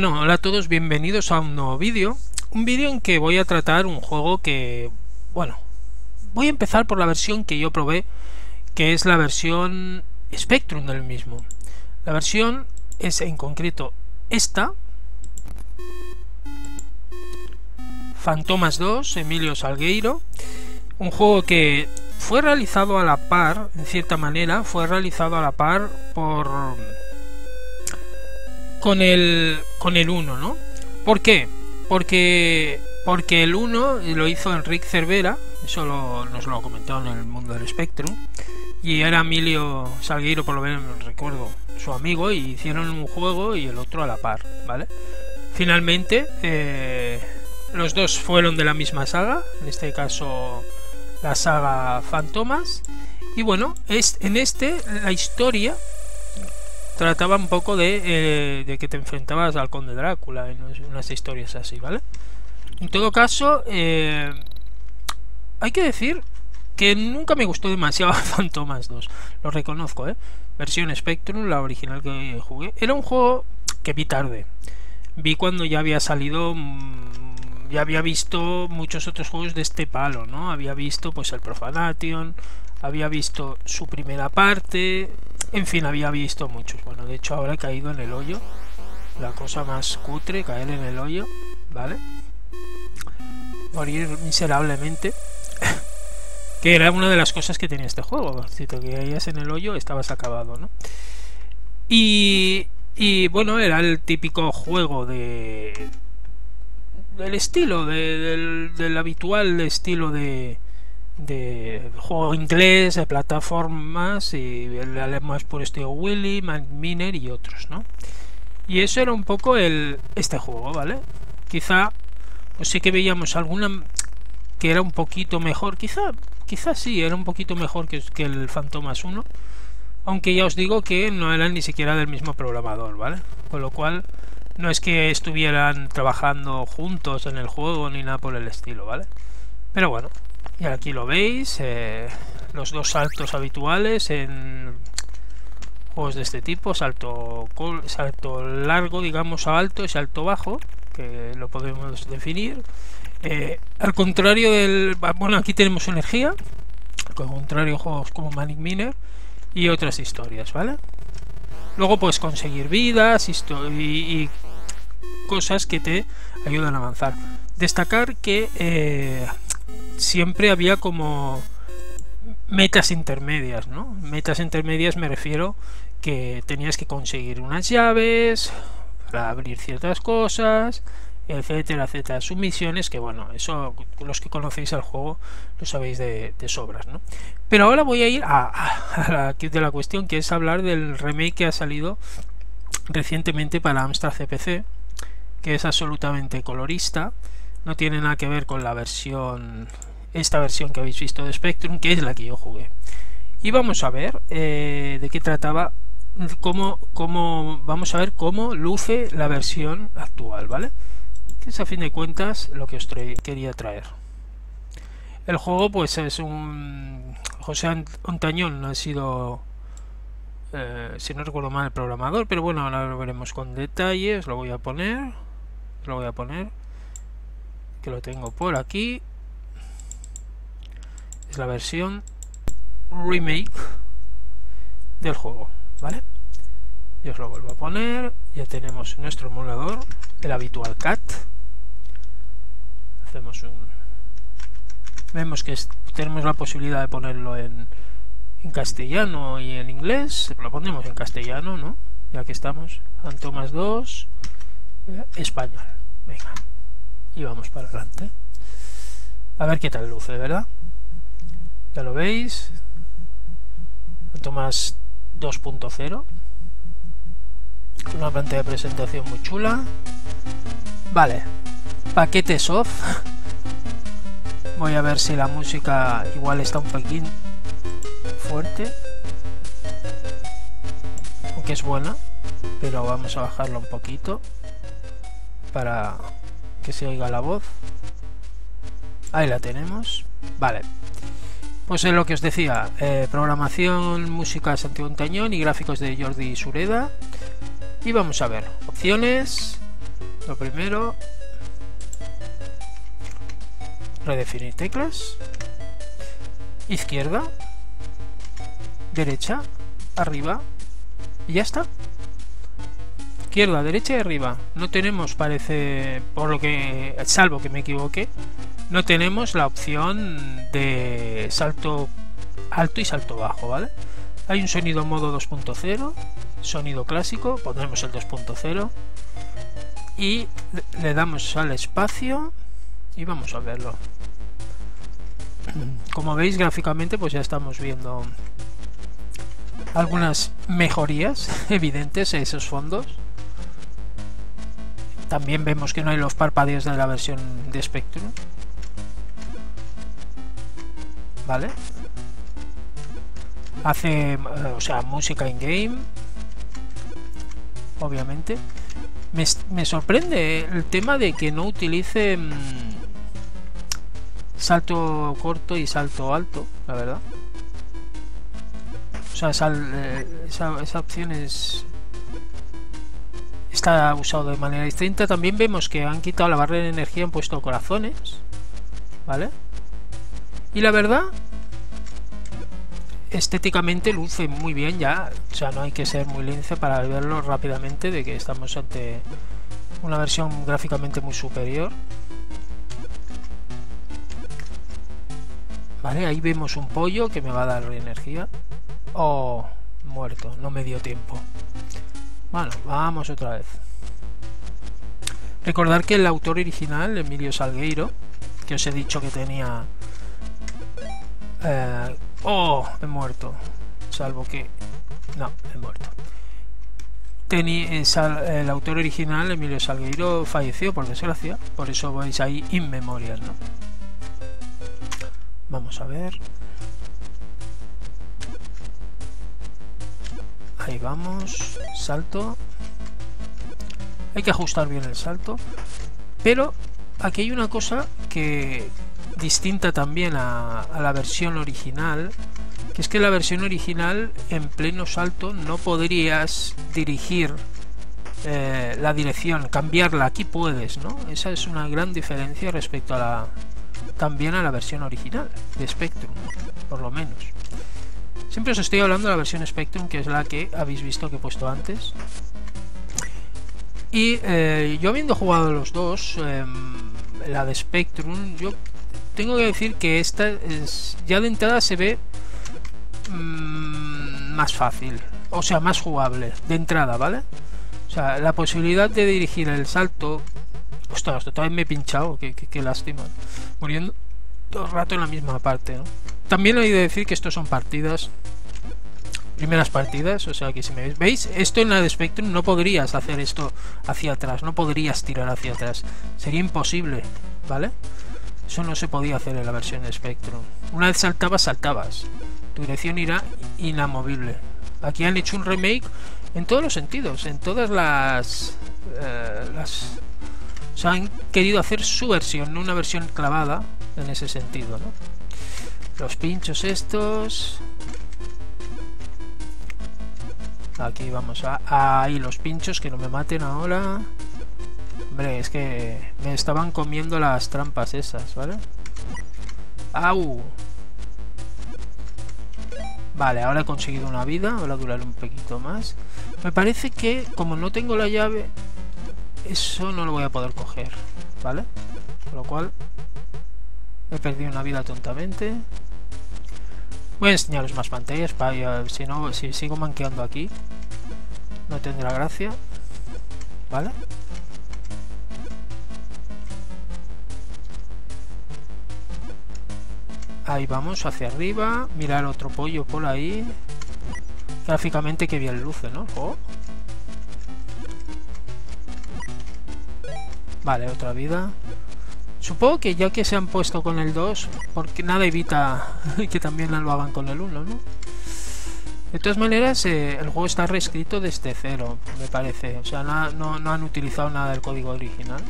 Bueno, hola a todos, bienvenidos a un nuevo vídeo. Un vídeo en que voy a tratar un juego que... Bueno, voy a empezar por la versión que yo probé, que es la versión Spectrum del mismo. La versión es en concreto esta. Fantomas 2, Emilio Salgueiro. Un juego que fue realizado a la par, en cierta manera, fue realizado a la par por con el con el 1, ¿no? ¿Por qué? Porque porque el 1 lo hizo Enrique Cervera, eso nos lo comentado en el mundo del Spectrum, y era Emilio Salgueiro, por lo menos recuerdo, su amigo, y hicieron un juego y el otro a la par, ¿vale? Finalmente, eh, los dos fueron de la misma saga, en este caso la saga Fantomas, y bueno, es, en este la historia trataba un poco de, eh, de, que te enfrentabas al conde Drácula en unas historias así, ¿vale? En todo caso, eh, hay que decir que nunca me gustó demasiado Fantomas 2, lo reconozco, ¿eh? Versión Spectrum, la original que jugué, era un juego que vi tarde. Vi cuando ya había salido, mm, ya había visto muchos otros juegos de este palo, ¿no? Había visto pues el Profanation, había visto su primera parte, en fin, había visto muchos. Bueno, de hecho ahora he caído en el hoyo. La cosa más cutre, caer en el hoyo, ¿vale? Morir miserablemente. que era una de las cosas que tenía este juego. Si te caías en el hoyo, estabas acabado, ¿no? Y, y bueno, era el típico juego de del estilo, del, del habitual estilo de, de juego inglés, de plataformas y el más por estilo Willy, Miner y otros, ¿no? Y eso era un poco el este juego, ¿vale? Quizá pues sí que veíamos alguna que era un poquito mejor, quizá quizá sí, era un poquito mejor que, que el Phantomas 1, aunque ya os digo que no eran ni siquiera del mismo programador, ¿vale? Con lo cual no es que estuvieran trabajando juntos en el juego ni nada por el estilo, ¿vale? Pero bueno, y aquí lo veis, eh, los dos saltos habituales en juegos de este tipo, salto, salto largo, digamos, a alto y salto bajo, que lo podemos definir. Eh, al contrario del... Bueno, aquí tenemos energía, al contrario juegos como Manic Miner y otras historias, ¿vale? Luego puedes conseguir vidas y, y cosas que te ayudan a avanzar. Destacar que... Eh, siempre había como metas intermedias, ¿no? Metas intermedias me refiero que tenías que conseguir unas llaves para abrir ciertas cosas, etcétera, etcétera. Sumisiones que, bueno, eso los que conocéis el juego lo sabéis de, sobras, ¿no? Pero ahora voy a ir a, a, la la cuestión, que es hablar del remake que ha salido recientemente para Amstrad CPC, que es absolutamente colorista, no tiene nada que ver con la versión esta versión que habéis visto de Spectrum, que es la que yo jugué. Y vamos a ver eh, de qué trataba, cómo, cómo, vamos a ver cómo luce la versión actual, ¿vale? Que es a fin de cuentas lo que os quería traer. El juego pues es un... José Ontañón ha sido, eh, si no recuerdo mal, el programador, pero bueno, ahora lo veremos con detalles, lo voy a poner, lo voy a poner, que lo tengo por aquí es la versión remake del juego, ¿vale? Yo os lo vuelvo a poner, ya tenemos nuestro emulador, el habitual CAT. Hacemos un... Vemos que tenemos la posibilidad de ponerlo en, en castellano y en inglés, lo ponemos en castellano, ¿no? Ya que estamos, Antomas 2, eh, español. Venga, y vamos para adelante. A ver qué tal luce, ¿verdad? ya lo veis Tomás 2.0 una pantalla de presentación muy chula. Vale. Paquete soft voy a ver si la música igual está un poquín fuerte. Aunque es buena pero vamos a bajarlo un poquito para que se oiga la voz. Ahí la tenemos. Vale. Pues es lo que os decía, eh, programación, música Santiago Tañón y gráficos de Jordi Sureda. Y vamos a ver, opciones, Lo primero, redefinir teclas, izquierda, derecha, arriba, y ya está. Izquierda, derecha y arriba. No tenemos, parece, por lo que, salvo que me equivoque, no tenemos la opción de salto alto y salto bajo, ¿vale? Hay un sonido modo 2.0, sonido clásico, pondremos el 2.0 y le damos al espacio y vamos a verlo. Como veis gráficamente pues ya estamos viendo algunas mejorías evidentes en esos fondos. También vemos que no hay los parpadeos de la versión de Spectrum. ¿Vale? Hace, eh, o sea, música in-game. Obviamente. Me, sorprende el tema de que no utilice salto corto y salto alto, la verdad. O sea, esa, eh, esa, opción es, está usado de manera distinta. También vemos que han quitado la barrera de energía han puesto corazones. ¿Vale? Y la verdad, estéticamente luce muy bien ya. O sea, no hay que ser muy lince para verlo rápidamente de que estamos ante una versión gráficamente muy superior. Vale, ahí vemos un pollo que me va a dar energía. Oh, muerto, no me dio tiempo. Bueno, vamos otra vez. Recordar que el autor original, Emilio Salgueiro, que os he dicho que tenía... Eh, oh, he muerto. Salvo que... No, he muerto. Tenía, el autor original, Emilio Salgueiro, falleció por desgracia. Por eso vais ahí inmemorial, ¿no? Vamos a ver. Ahí vamos. Salto. Hay que ajustar bien el salto. Pero aquí hay una cosa que distinta también a, la versión original. Que es que la versión original en pleno salto no podrías dirigir eh, la dirección, cambiarla. Aquí puedes, ¿no? Esa es una gran diferencia respecto a la también a la versión original de Spectrum, por lo menos. Siempre os estoy hablando de la versión Spectrum, que es la que habéis visto que he puesto antes. Y eh, yo habiendo jugado los dos, em, la de Spectrum, yo tengo que decir que esta es, ya de entrada se ve mm, más fácil, o sea, más jugable, de entrada, ¿vale? O sea, la posibilidad de dirigir el salto Ostras, todavía me he pinchado, qué, lástima. Muriendo todo el rato en la misma parte, ¿no? También he oído decir que estos son partidas primeras partidas, o sea que si me veis, ¿veis? Esto en la de Spectrum no podrías hacer esto hacia atrás, no podrías tirar hacia atrás, sería imposible, ¿vale? Eso no se podía hacer en la versión de Spectrum. Una vez saltabas, saltabas, tu dirección irá inamovible. Aquí han hecho un remake en todos los sentidos, en todas las, eh, las o sea, han querido hacer su versión, no una versión clavada en ese sentido, ¿no? Los pinchos estos... Aquí vamos a... Ahí los pinchos, que no me maten ahora. Hombre, es que me estaban comiendo las trampas esas, ¿vale? ¡Au! Vale, ahora he conseguido una vida, ahora durar un poquito más. Me parece que, como no tengo la llave, eso no lo voy a poder coger, ¿vale? Con lo cual he perdido una vida tontamente. Voy a enseñaros más pantallas para si no, si sigo manqueando aquí, no tendrá gracia, ¿vale? Ahí vamos, hacia arriba, mirar otro pollo por ahí. Gráficamente que bien luce, ¿no? Vale, otra vida. Supongo que ya que se han puesto con el 2, porque nada evita que también lo hagan con el 1, ¿no? De todas maneras, eh, el juego está reescrito desde cero, me parece. O sea, no, han utilizado nada del código original.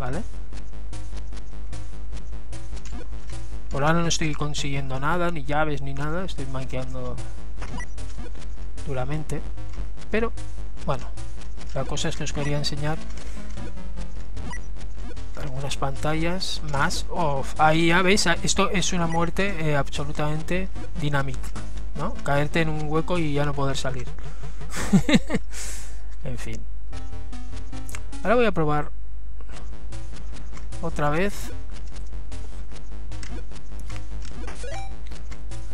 ¿Vale? Por ahora no estoy consiguiendo nada, ni llaves, ni nada. Estoy manqueando duramente. Pero, bueno, La cosa es que os quería enseñar algunas pantallas más. ahí ya veis, esto es una muerte eh, absolutamente dinámica, ¿no? Caerte en un hueco y ya no poder salir. en fin. Ahora voy a probar otra vez.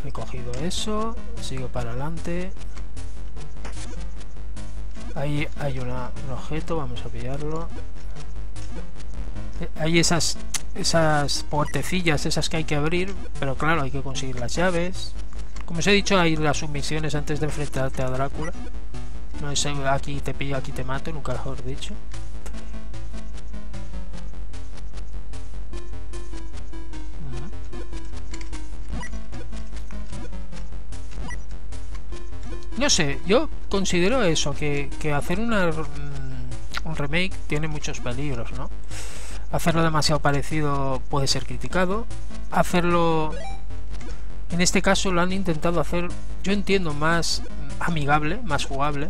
He cogido eso, sigo para adelante. Ahí hay un objeto, vamos a pillarlo. Hay esas esas puertecillas, esas que hay que abrir, pero claro, hay que conseguir las llaves. Como os he dicho, hay las sumisiones antes de enfrentarte a Drácula. No es aquí te pillo, aquí te mato, nunca mejor dicho. No sé, yo considero eso, que, hacer una, mm, un remake tiene muchos peligros, ¿no? Hacerlo demasiado parecido puede ser criticado. Hacerlo... En este caso lo han intentado hacer, yo entiendo, más amigable, más jugable,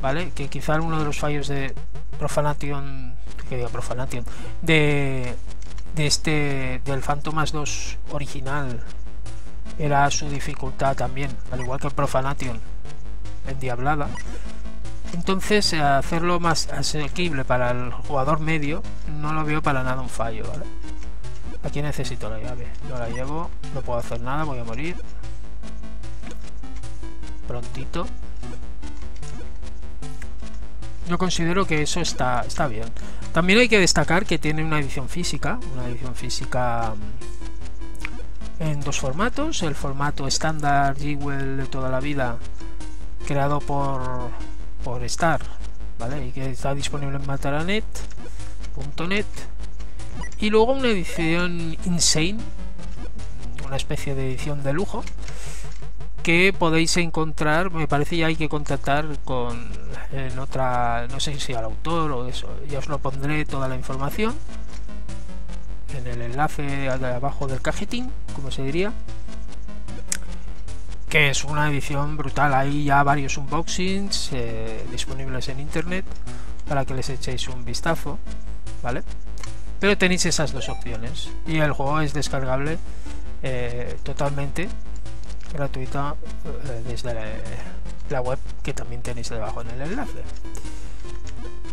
¿vale? Que quizá uno de los fallos de Profanation... Que diga Profanation... De, de este... Del Phantomas 2 original era su dificultad también, al igual que Profanation endiablada. Entonces, eh, hacerlo más asequible para el jugador medio, no lo veo para nada un fallo, ¿vale? Aquí necesito la llave. No la llevo, no puedo hacer nada, voy a morir. Prontito. Yo considero que eso está, está bien. También hay que destacar que tiene una edición física, una edición física mm, en dos formatos. El formato estándar Jewel de toda la vida creado por, por Star, ¿vale? Y que está disponible en mataranet.net. Y luego una edición Insane, una especie de edición de lujo, que podéis encontrar, me parece ya hay que contactar con en otra, no sé si al autor o eso, ya os lo pondré toda la información en el enlace abajo del cajetín, como se diría que es una edición brutal. Hay ya varios unboxings eh, disponibles en internet para que les echéis un vistazo, ¿vale? Pero tenéis esas dos opciones y el juego es descargable eh, totalmente gratuita eh, desde la, web que también tenéis debajo en el enlace.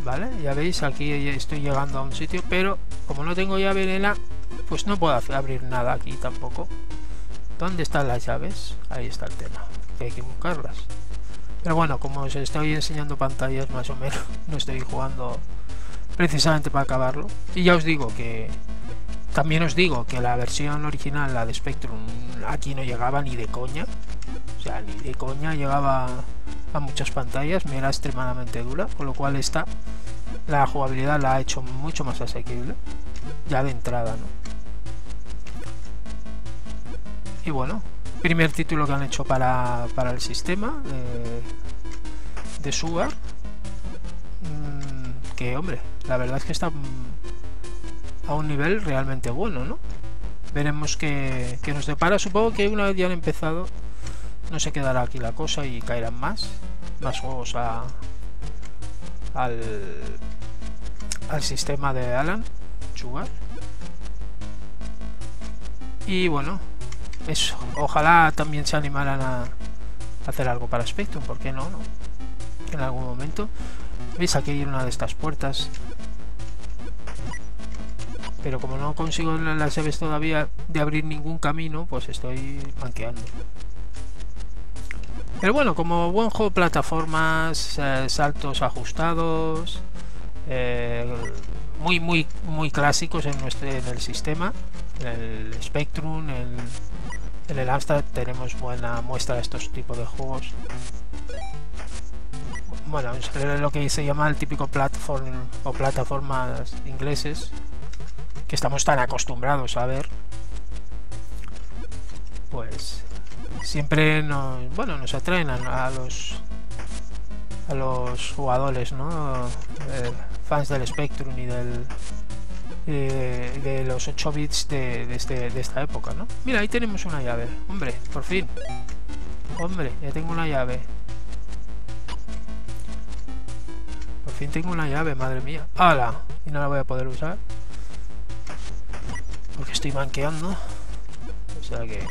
¿Vale? Ya veis, aquí estoy llegando a un sitio, pero como no tengo llave en pues no puedo abrir nada aquí tampoco. ¿Dónde están las llaves? Ahí está el tema, que hay que buscarlas. Pero bueno, como os estoy enseñando pantallas más o menos, no estoy jugando precisamente para acabarlo. Y ya os digo que... También os digo que la versión original, la de Spectrum, aquí no llegaba ni de coña. O sea, ni de coña llegaba a muchas pantallas, me era extremadamente dura, con lo cual esta, la jugabilidad la ha hecho mucho más asequible, ya de entrada, ¿no? Y bueno, primer título que han hecho para, para el sistema de, de Sugar. Mm, que hombre, la verdad es que está a un nivel realmente bueno, ¿no? Veremos qué, nos depara. Supongo que una vez ya han empezado, no se quedará aquí la cosa y caerán más. Más juegos a, al, al sistema de Alan Sugar. Y bueno, eso, ojalá también se animaran a hacer algo para Spectrum, ¿por qué no? En algún momento. ¿Veis? Aquí hay una de estas puertas. Pero como no consigo las llaves todavía de abrir ningún camino, pues estoy manqueando. Pero bueno, como buen juego plataformas, eh, saltos ajustados, eh, muy muy muy clásicos en nuestro en el sistema, el Spectrum, el en el Amstrad tenemos buena muestra de estos tipos de juegos. Bueno, lo que se llama el típico platform o plataformas ingleses que estamos tan acostumbrados a ver. Pues siempre nos, bueno, nos atraen a, los a los jugadores, ¿no? Eh, fans del Spectrum y del de, los 8 bits de, este, de esta época, ¿no? Mira, ahí tenemos una llave. Hombre, por fin. Hombre, ya tengo una llave. Por fin tengo una llave, madre mía. ¡Hala! Y no la voy a poder usar. Porque estoy manqueando. O sea que...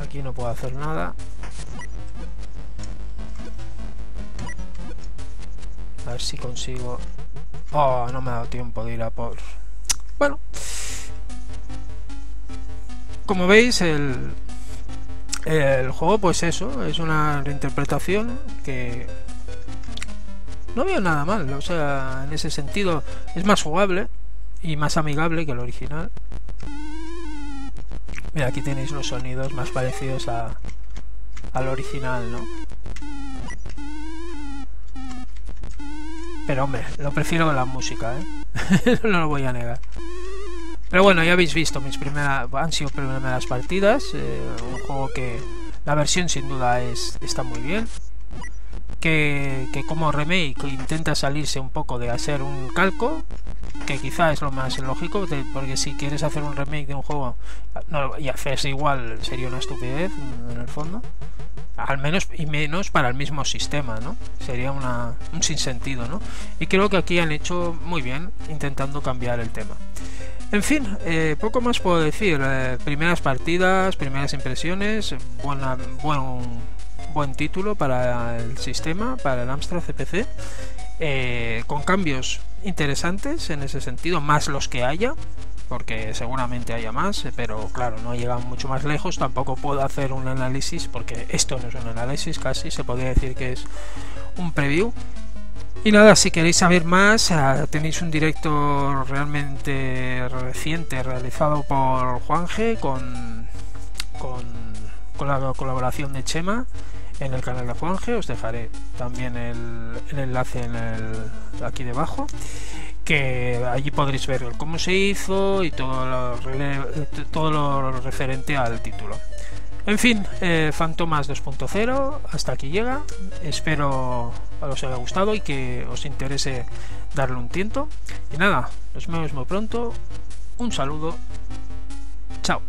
Aquí no puedo hacer nada. A ver si consigo... Oh, no me ha dado tiempo de ir a por... Bueno. Como veis, el, el juego, pues eso, es una reinterpretación que no veo nada mal. O sea, en ese sentido es más jugable y más amigable que el original. Mira, aquí tenéis los sonidos más parecidos a, al original, ¿no? Pero hombre, lo prefiero con la música, ¿eh? no lo voy a negar. Pero bueno, ya habéis visto, mis primeras han sido primeras partidas. Eh, un juego que la versión sin duda es, está muy bien. Que, que, como remake intenta salirse un poco de hacer un calco, que quizá es lo más lógico, porque si quieres hacer un remake de un juego y hacerse igual sería una estupidez en el fondo. Al menos y menos para el mismo sistema, ¿no? Sería una, un sinsentido, ¿no? Y creo que aquí han hecho muy bien intentando cambiar el tema. En fin, eh, poco más puedo decir. Eh, primeras partidas, primeras impresiones, buena, buen, buen título para el sistema, para el Amstrad CPC, eh, con cambios interesantes en ese sentido, más los que haya, porque seguramente haya más, pero claro, no llegan mucho más lejos, tampoco puedo hacer un análisis, porque esto no es un análisis casi, se podría decir que es un preview. Y nada, si queréis saber más, ah, tenéis un directo realmente reciente realizado por Juanje con, con, la colaboración de Chema en el canal de Juanje. Os dejaré también el, enlace aquí debajo. Que allí podréis ver cómo se hizo y todo lo, todo lo referente al título. En fin, eh, Fantomas 2.0, hasta aquí llega. Espero os haya gustado y que os interese darle un tiento. Y nada, nos vemos muy pronto. Un saludo. Chao.